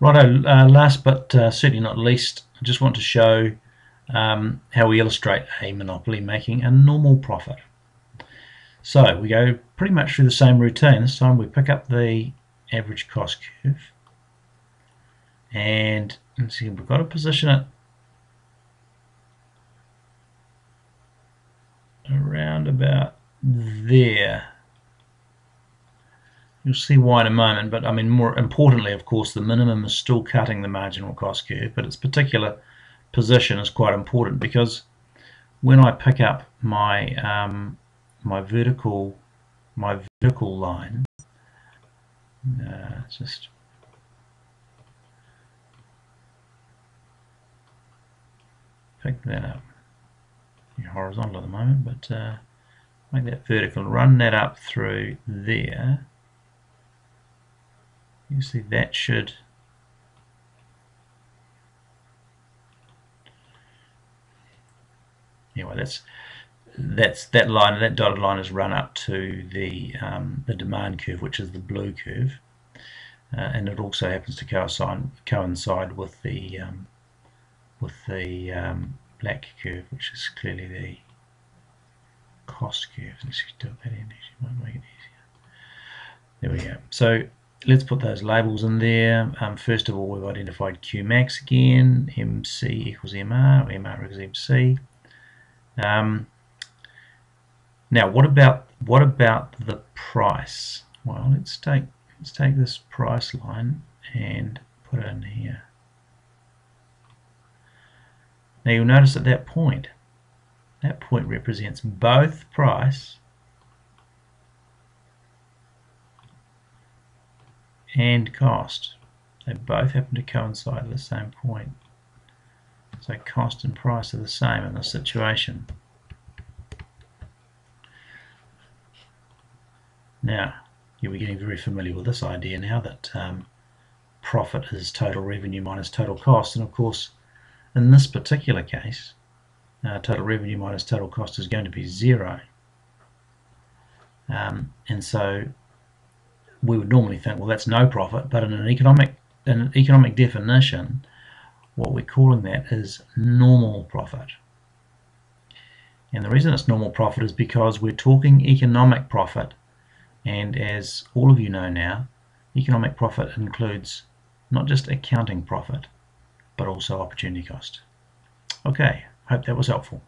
Righto, uh, last but uh, certainly not least, I just want to show um, how we illustrate a monopoly making a normal profit. So we go pretty much through the same routine. This time we pick up the average cost curve and let's see we've got to position it around about there You'll see why in a moment, but I mean, more importantly, of course, the minimum is still cutting the marginal cost curve, but its particular position is quite important because when I pick up my um, my vertical my vertical line, uh, just pick that up. You're horizontal at the moment, but uh, make that vertical, run that up through there you see that should anyway that's that's that line that dotted line is run up to the um, the demand curve which is the blue curve. Uh, and it also happens to coincide coincide with the um, with the um, black curve which is clearly the cost curve. Let's do that in might make it easier. There we go. So let's put those labels in there. Um, first of all, we've identified Qmax again, MC equals MR, MR equals MC. Um, now, what about what about the price? Well, let's take let's take this price line and put it in here. Now you'll notice at that point, that point represents both price and cost. They both happen to coincide at the same point. So cost and price are the same in this situation. Now, you'll be getting very familiar with this idea now that um, profit is total revenue minus total cost. And of course, in this particular case, uh, total revenue minus total cost is going to be zero. Um, and so we would normally think, well, that's no profit, but in an economic in an economic definition, what we're calling that is normal profit. And the reason it's normal profit is because we're talking economic profit, and as all of you know now, economic profit includes not just accounting profit, but also opportunity cost. Okay, hope that was helpful.